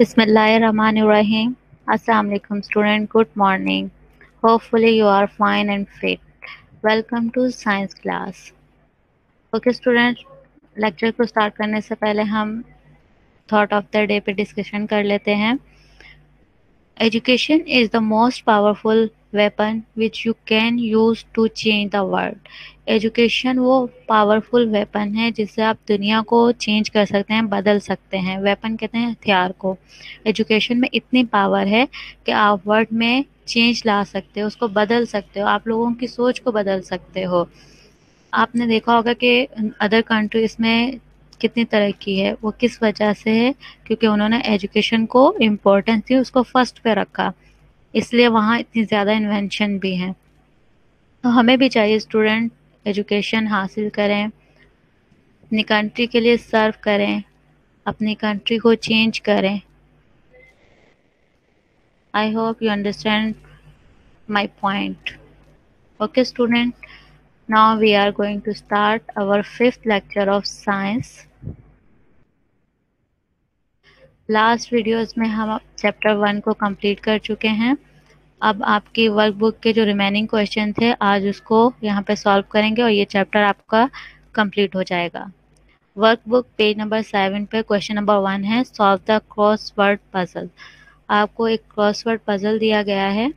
बसमिलीम अलकुम student, good morning. Hopefully you are fine and fit. Welcome to science class. Okay student, lecture को start करने से पहले हम thought of the day पे discussion कर लेते हैं। Education is the most powerful weapon which you can use to change the world education वो पावरफुल वेपन है, जिससे आप दुनिया को चेंज कर सकते हैं, बदल सकते हैं। वेपन कहते हैं हथियार को। एजुकेशन में इतनी पावर है कि आप वर्ल्ड में चेंज ला सकते हो, उसको बदल सकते हो। आप लोगों की सोच को बदल सकते हो। आपने देखा होगा कि अदर कंट्रीज़ में कितनी तरक्की है, वो किस वजह से है? क्योंकि उन्होंने एजुकेशन को इम्पोर्टेंस दी उसको फ़र्स्ट पे रखा। इसलिए वहाँ इतनी ज़्यादा इन्वेंशन भी हैं। तो हमें भी चाहिए स्टूडेंट एजुकेशन हासिल करें, अपनी कंट्री के लिए सर्व करें, अपनी कंट्री को चेंज करें। I hope you understand my point okay student now we are going to start our fifth lecture of science. Last videos में हम चैप्टर वन को कंप्लीट कर चुके हैं। अब आपकी वर्कबुक के जो रिमेनिंग क्वेश्चन थे, आज उसको यहाँ पे सॉल्व करेंगे और ये चैप्टर आपका कंप्लीट हो जाएगा। वर्कबुक पेज नंबर सेवन पे क्वेश्चन नंबर वन है, solve the crossword puzzle आपको एक क्रॉस वर्ड पजल दिया गया है।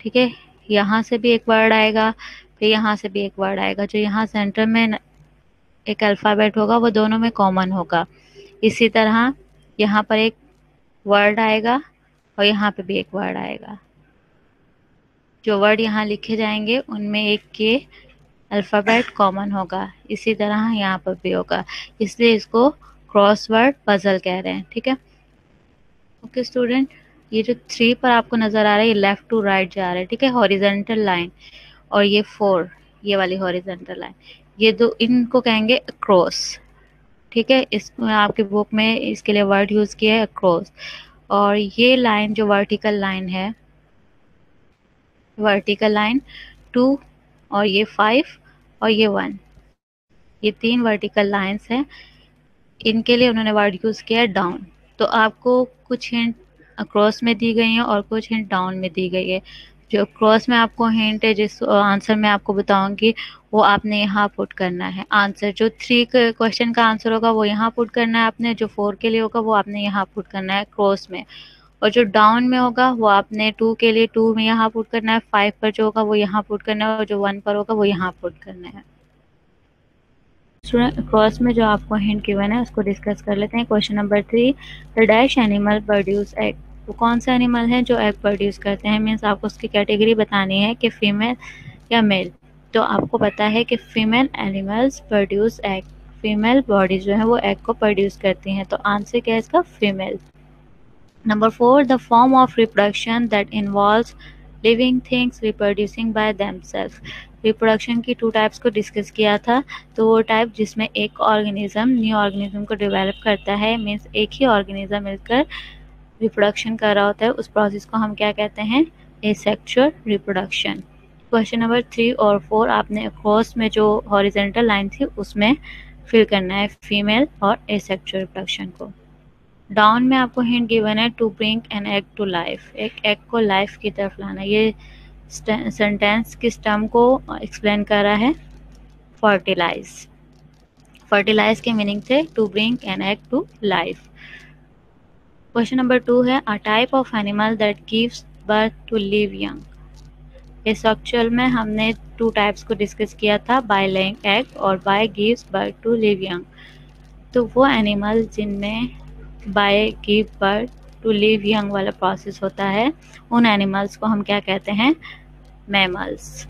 ठीक है? यहाँ से भी एक वर्ड आएगा, फिर यहाँ से भी एक वर्ड आएगा। जो यहाँ सेंटर में एक अल्फ़ाबेट होगा, वो दोनों में कॉमन होगा। इसी तरह यहाँ पर एक वर्ड आएगा और यहाँ पे भी एक वर्ड आएगा। जो वर्ड यहाँ लिखे जाएँगे, उनमें एक के अल्फ़ाबेट कॉमन होगा। इसी तरह यहाँ पर भी होगा। इसलिए इसको क्रॉस वर्ड पजल कह रहे हैं, ठीक है? ओके स्टूडेंट ये जो थ्री पर आपको नज़र आ रहा है, ये लेफ़्ट टू राइट जा रहा है, ठीक है? हॉरिजेंटल लाइन और ये फोर ये वाली हॉरिजेंटल लाइन ये दो, इनको कहेंगे क्रॉस ठीक है? इस आपके बुक में इसके लिए वर्ड यूज़ किया है अक्रॉस और ये लाइन जो वर्टिकल लाइन है वर्टिकल लाइन टू और ये फाइव और ये वन ये तीन वर्टिकल लाइंस हैं. इनके लिए उन्होंने वर्ड यूज़ किया है डाउन तो आपको कुछ हिंट अक्रॉस में दी गई हैं और कुछ हिंट डाउन में दी गई है. जो क्रॉस में आपको हिंट है, जिस आंसर में आपको बताऊँगी, वो आपने यहाँ पुट करना है। आंसर जो थ्री क्वेश्चन का आंसर होगा, वो यहाँ पुट करना है आपने, जो फोर के लिए होगा, वो आपने यहाँ पुट करना है क्रॉस में। और जो डाउन में होगा, वो आपने टू के लिए टू में यहाँ पुट करना है फाइव पर जो होगा, वो यहाँ पुट करना है, और जो वन पर होगा, वो यहाँ पुट करना है। क्रॉस में जो आपको हिंट गिवन है, उसको डिस्कस कर लेते हैं। Question number three the dash animal produce egg वो कौन से एनिमल हैं जो एग प्रोड्यूस करते हैं? मीन्स आपको उसकी कैटेगरी बतानी है कि फीमेल या मेल तो आपको पता है कि female animals produce egg female body जो है वो एग को प्रोड्यूस करती हैं. तो आंसर क्या है इसका? Female number four the form of reproduction that involve living things reproducing by themselves reproduction की टू टाइप्स को डिस्कस किया था. तो वो टाइप जिसमें एक ऑर्गेनिज्म न्यू ऑर्गेनिज्म को डेवलप करता है मीन्स एक ही ऑर्गेनिज्म मिलकर रिप्रोडक्शन कर रहा होता है, उस प्रोसेस को हम क्या कहते हैं? Asexual reproduction question number three और फोर आपने अक्रॉस में जो हॉरिजेंटल लाइन थी, उसमें फिल करना है फीमेल और एसेक्चुअल रिप्रोडक्शन को. डाउन में आपको हिंट गिवन है to bring an egg to life एक एग को लाइफ की तरफ़ लाना ये सेंटेंस किस टर्म को एक्सप्लेन कर रहा है? फर्टिलाइज फर्टिलाइज के मीनिंग थे to bring an egg to life question number two है a type of animal that gives birth to live young sexual में हमने टू टाइप्स को डिस्कस किया था बाय लेइंग एग और by gives birth to live young तो वो animal जिनमें by give birth to live young वाला प्रोसेस होता है, उन एनिमल्स को हम क्या कहते हैं? Mammals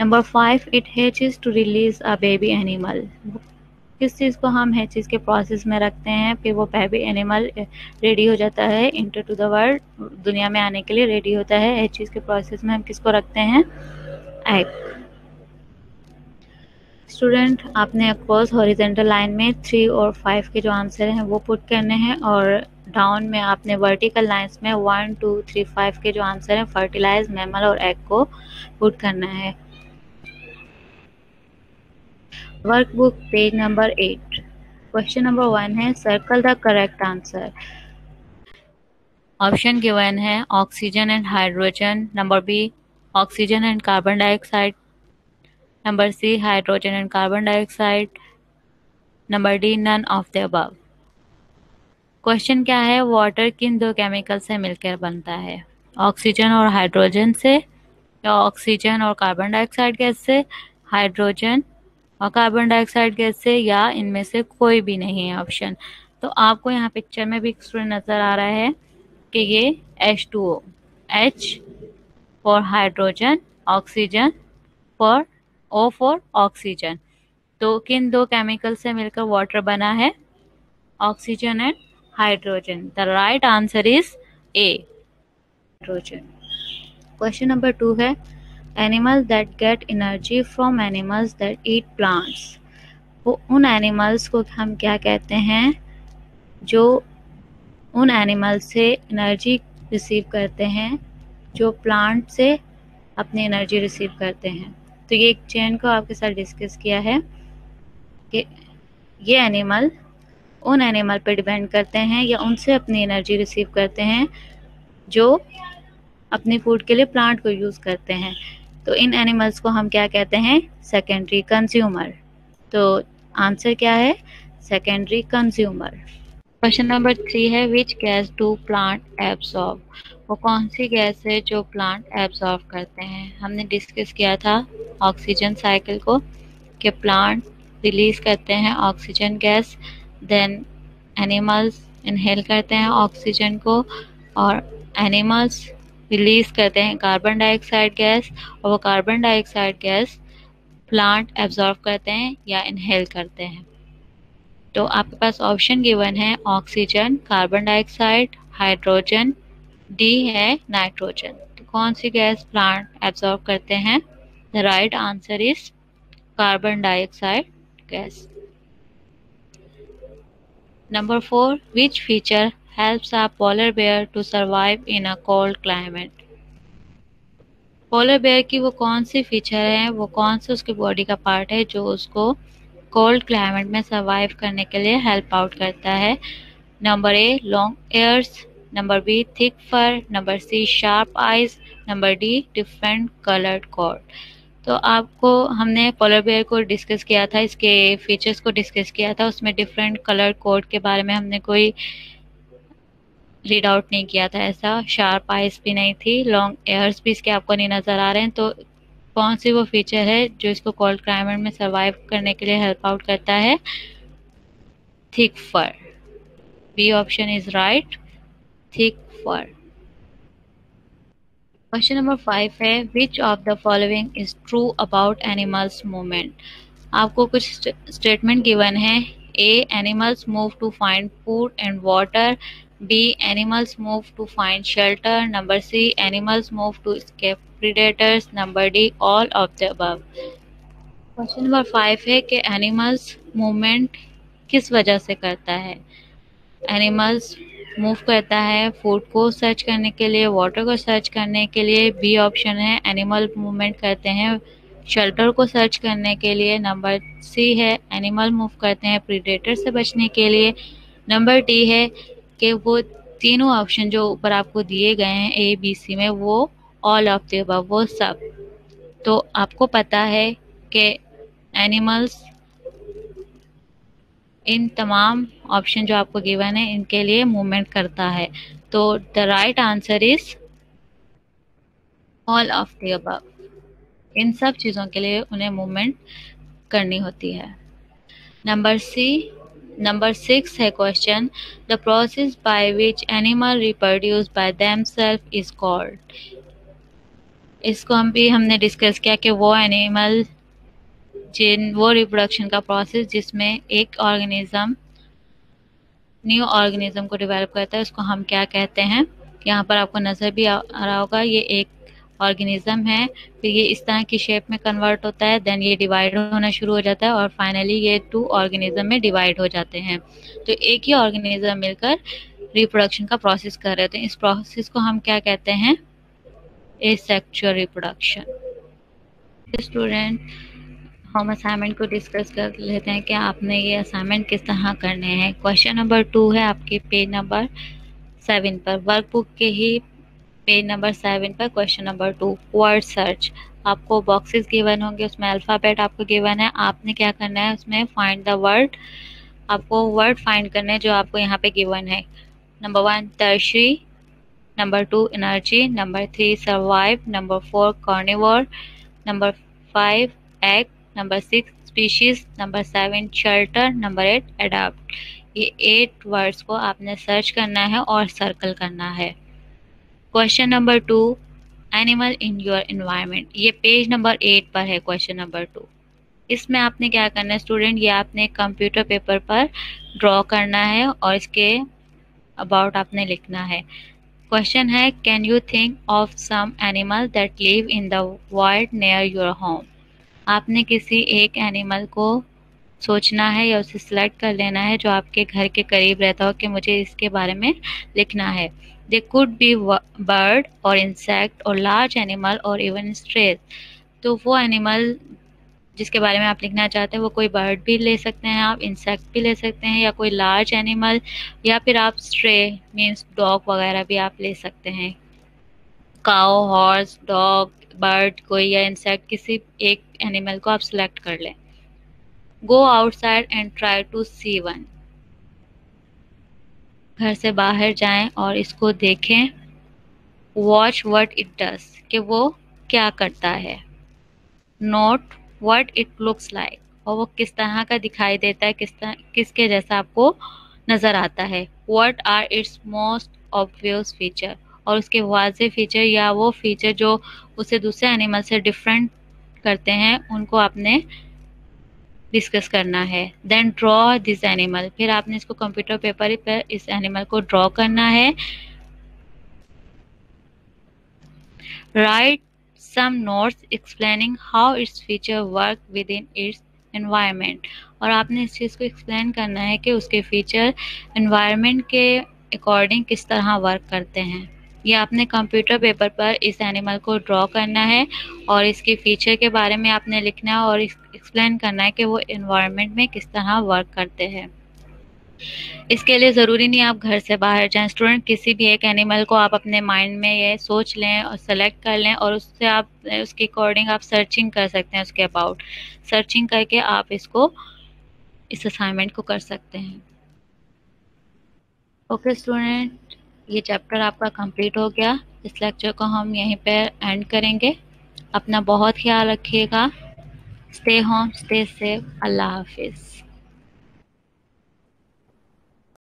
number five it hatches to release a baby animal किस चीज़ को हम हर चीज़ के प्रोसेस में रखते हैं, फिर वो बेबी एनिमल रेडी हो जाता है इंटर टू द वर्ल्ड दुनिया में आने के लिए रेडी होता है, हर चीज़ के प्रोसेस में हम किसको रखते हैं? एग स्टूडेंट आपने अक्रॉस हॉरिजेंटल लाइन में थ्री और फाइव के जो आंसर हैं, वो पुट करने हैं और डाउन में आपने वर्टिकल लाइंस में वन टू थ्री फाइव के जो आंसर हैं फर्टिलाइज मैमल और एग को पुट करना है। Workbook page number eight question number one है circle the correct answer option given है oxygen and hydrogen number B oxygen and carbon dioxide number C hydrogen and carbon dioxide number D none of the above question क्या है? Water किन दो chemical से मिलकर बनता है? ऑक्सीजन और हाइड्रोजन से या ऑक्सीजन और कार्बन डाइऑक्साइड गैस से? हाइड्रोजन और कार्बन डाइऑक्साइड गैस से या इनमें से कोई भी नहीं है ऑप्शन तो आपको यहाँ पिक्चर में भी स्टूडेंट नज़र आ रहा है कि ये H two O H for hydrogen oxygen for O for oxygen तो किन दो केमिकल से मिलकर वाटर बना है? Oxygen and hydrogen the right answer is a hydrogen question number two है. Animal that get energy from animals that eat plants वो उन एनिमल्स को हम क्या कहते हैं? जो उन एनिमल से एनर्जी रिसीव करते हैं, जो प्लांट से अपनी एनर्जी रिसीव करते हैं। तो ये एक चेन को आपके साथ डिस्कस किया है कि ये एनिमल उन एनिमल पर डिपेंड करते हैं या उनसे अपनी एनर्जी रिसीव करते हैं, जो अपने फ़ूड के लिए प्लांट को यूज़ करते हैं। तो इन एनिमल्स को हम क्या कहते हैं? सेकेंडरी कंज्यूमर तो आंसर क्या है? Secondary consumer question number three है which gas do plant absorb वो कौन सी गैस है जो प्लांट एब्जॉर्व करते हैं? हमने डिस्कस किया था ऑक्सीजन साइकिल को, कि प्लांट रिलीज़ करते हैं oxygen gas then animals inhale करते हैं ऑक्सीजन को, और एनिमल्स रिलीज़ करते हैं कार्बन डाइऑक्साइड गैस और वो carbon dioxide gas plant absorb करते हैं या इनहेल करते हैं। तो आपके पास ऑप्शन गिवन है oxygen carbon dioxide hydrogen D है नाइट्रोजन तो कौन सी गैस प्लांट एब्जॉर्ब करते हैं? The right answer is carbon dioxide gas number four which feature helps a polar bear to survive in a cold climate. Polar bear की वो कौन सी feature है? वो कौन सा उसकी बॉडी का पार्ट है जो उसको कोल्ड क्लाइमेट में सर्वाइव करने के लिए हेल्प आउट करता है? Number A long hairs number B thick fur number C sharp eyes number D different coloured coat तो आपको, हमने पोलर बेयर को डिस्कस किया था, इसके फीचर्स को डिस्कस किया था, उसमें डिफरेंट कलर कोड के बारे में हमने कोई रीड आउट नहीं किया था ऐसा शार्प आइज़ भी नहीं थी लॉन्ग एयर्स भी इसके आपको नहीं नज़र आ रहे हैं तो कौन सी वो फीचर है जो इसको कोल्ड क्लाइमेट में सर्वाइव करने के लिए हेल्प आउट करता है? Thick fur B option is right thick fur question number five है which of the following is true about animals movement आपको कुछ स्टेटमेंट गिवन है A animals move to find food and water B animals move to find shelter number C animals move to escape predators. Number D all of the above. Question number five है कि animals movement किस वजह से करता है? Animals move करता है food को सर्च करने के लिए वाटर को सर्च करने के लिए. बी ऑप्शन है एनिमल मूवमेंट करते हैं शेल्टर को सर्च करने के लिए. नंबर सी है एनिमल मूव करते हैं प्रीडेटर से बचने के लिए. नंबर डी है कि वो तीनों ऑप्शन जो ऊपर आपको दिए गए हैं ए बी सी में, वो ऑल ऑफ़ द वो सब। तो आपको पता है कि एनिमल्स इन तमाम ऑप्शन जो आपको गिवन है, इनके लिए मूवमेंट करता है। तो the right answer is all of the above इन सब चीज़ों के लिए उन्हें मूवमेंट करनी होती है। नंबर सी नंबर सिक्स है question the process by which animal reproduce by them self is called इसको हम भी हमने डिस्कस किया कि वो एनिमल जिन, वो रिप्रोडक्शन का प्रोसेस जिसमें एक ऑर्गेनिज्म न्यू ऑर्गेनिज्म को डेवलप करता है, उसको हम क्या कहते हैं? यहाँ पर आपको नज़र भी आ रहा होगा, ये एक ऑर्गेनिज्म है, फिर ये इस तरह की शेप में कन्वर्ट होता है देन ये डिवाइड होना शुरू हो जाता है और फाइनली ये टू ऑर्गेनिज्म में डिवाइड हो जाते हैं। तो एक ही ऑर्गेनिज्म मिलकर रिप्रोडक्शन का प्रोसेस कर रहे थे इस प्रोसेस को हम क्या कहते हैं? सेक्चुअल रिप्रोडक्शन स्टूडेंट हम असाइनमेंट को डिस्कस कर लेते हैं कि आपने ये असाइनमेंट किस तरह करने हैं। क्वेश्चन नंबर टू है आपके पेज नंबर सेवन पर। वर्कबुक के ही पेज नंबर सेवन पर question number two, word search. आपको बॉक्सेस गिवन होंगे, उसमें अल्फ़ाबेट आपको गिवन है। आपने क्या करना है, उसमें फाइंड द वर्ड आपको वर्ड फाइंड करना है जो आपको यहाँ पे गिवन है। Number one tertiary number two energy number three survive number four carnivore number five egg number six species number seven shelter number eight adapt ये एट वर्ड्स को आपने सर्च करना है और सर्कल करना है। Question number two animal in your environment ये page number eight पर है क्वेश्चन नंबर टू इसमें आपने क्या करना है स्टूडेंट ये आपने कंप्यूटर पेपर पर ड्रॉ करना है और इसके अबाउट आपने लिखना है. क्वेश्चन है can you think of some animal that live in the wild near your home आपने किसी एक एनिमल को सोचना है या उसे सिलेक्ट कर लेना है जो आपके घर के करीब रहता हो कि मुझे इसके बारे में लिखना है. They could be bird or insect or large animal or even strays. तो वो एनिमल जिसके बारे में आप लिखना चाहते हैं, वो कोई बर्ड भी ले सकते हैं, आप इंसेक्ट भी ले सकते हैं या कोई लार्ज एनिमल या फिर आप स्ट्रे मीन्स डॉग वगैरह भी आप ले सकते हैं। काओ हॉर्स डॉग बर्ड कोई या इंसेक्ट किसी एक एनिमल को आप सिलेक्ट कर लें। Go outside and try to see one घर से बाहर जाएँ और इसको देखें। वॉच वट इट डस कि वो क्या करता है। Note what it looks like और वो किस तरह का दिखाई देता है, किस तरह, किसके जैसा आपको नज़र आता है। What are its most obvious feature और उसके वाजे फीचर या वो फीचर जो उसे दूसरे एनिमल से डिफरेंट करते हैं, उनको आपने डिस्कस करना है. देन ड्रॉ दिस एनिमल फिर आपने इसको कंप्यूटर पेपर पर इस एनिमल को ड्रॉ करना है. Write some notes explaining how its feature work within its environment और आपने इस चीज़ को एक्सप्लेन करना है कि उसके फीचर एनवायरनमेंट के अकॉर्डिंग किस तरह वर्क करते हैं. ये आपने कंप्यूटर पेपर पर इस एनिमल को ड्रॉ करना है और इसके फीचर के बारे में आपने लिखना है और एक्सप्लेन करना है कि वो इन्वायरमेंट में किस तरह वर्क करते हैं। इसके लिए ज़रूरी नहीं आप घर से बाहर जाएँ। स्टूडेंट किसी भी एक एनिमल को आप अपने माइंड में ये सोच लें और सेलेक्ट कर लें और उससे आप, उसके अकॉर्डिंग आप सर्चिंग कर सकते हैं उसके अबाउट सर्चिंग करके आप इसको, इस असाइनमेंट को कर सकते हैं। ओके स्टूडेंट ये चैप्टर आपका कंप्लीट हो गया। इस लेक्चर को हम यहीं पर एंड करेंगे। अपना बहुत ख्याल रखिएगा। Stay home stay safe Allah हाफिज़।